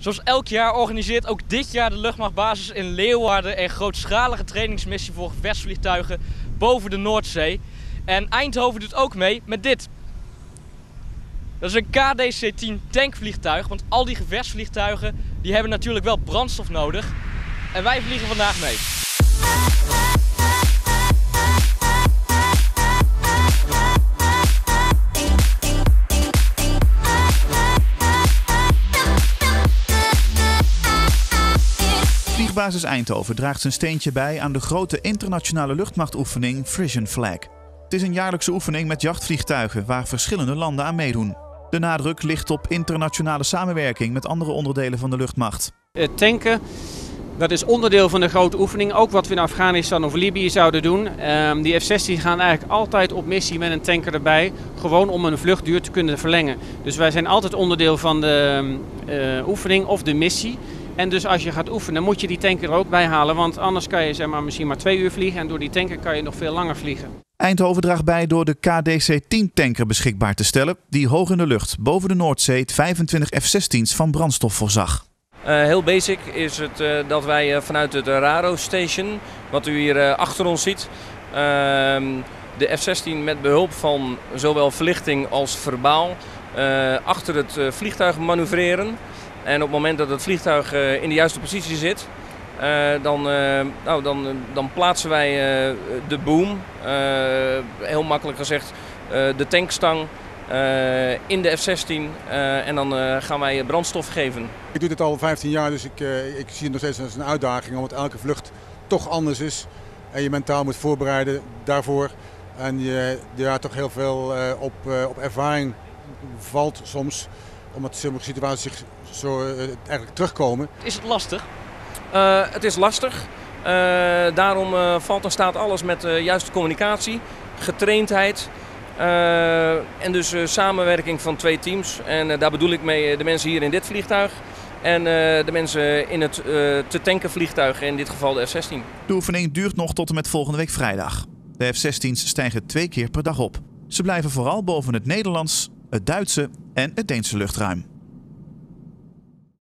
Zoals elk jaar organiseert ook dit jaar de luchtmachtbasis in Leeuwarden een grootschalige trainingsmissie voor gevechtsvliegtuigen boven de Noordzee. En Eindhoven doet ook mee met dit. Dat is een KDC-10 tankvliegtuig, want al die gevechtsvliegtuigen die hebben natuurlijk wel brandstof nodig. En wij vliegen vandaag mee. Vliegbasis Eindhoven draagt zijn steentje bij aan de grote internationale luchtmachtoefening Frisian Flag. Het is een jaarlijkse oefening met jachtvliegtuigen waar verschillende landen aan meedoen. De nadruk ligt op internationale samenwerking met andere onderdelen van de luchtmacht. Het tanken, dat is onderdeel van de grote oefening. Ook wat we in Afghanistan of Libië zouden doen. Um, die F-16 gaan eigenlijk altijd op missie met een tanker erbij. Gewoon om een vluchtduur te kunnen verlengen. Dus wij zijn altijd onderdeel van de uh, oefening of de missie. En dus als je gaat oefenen, moet je die tanker er ook bij halen. Want anders kan je zeg maar, misschien maar twee uur vliegen. En door die tanker kan je nog veel langer vliegen. Eindhoven draagt bij door de KDC-10-tanker beschikbaar te stellen. Die hoog in de lucht boven de Noordzee 25 F-16's van brandstof voorzag. Uh, heel basic is het uh, dat wij uh, vanuit het Raro Station, wat u hier achter ons ziet, ehm, de F-16 met behulp van zowel verlichting als verbaal achter het vliegtuig manoeuvreren. En op het moment dat het vliegtuig in de juiste positie zit, uh, dan, uh, nou, dan, dan plaatsen wij de boom, heel makkelijk gezegd, de tankstang in de F-16 en dan gaan wij brandstof geven. Ik doe dit al 15 jaar, dus ik, ik zie het nog steeds als een uitdaging, omdat elke vlucht toch anders is. En je mentaal moet voorbereiden daarvoor. En je ja, toch heel veel op, op ervaring valt soms, omdat sommige situaties zich zo eigenlijk terugkomen. Is het lastig? Uh, het is lastig. Uh, daarom uh, valt en staat alles met juiste communicatie, getraindheid en dus samenwerking van twee teams. En daar bedoel ik mee de mensen hier in dit vliegtuig en de mensen in het te tanken vliegtuig, in dit geval de F-16. De oefening duurt nog tot en met volgende week vrijdag. De F-16's stijgen twee keer per dag op. Ze blijven vooral boven het Nederlands, het Duitse en het Deense luchtruim.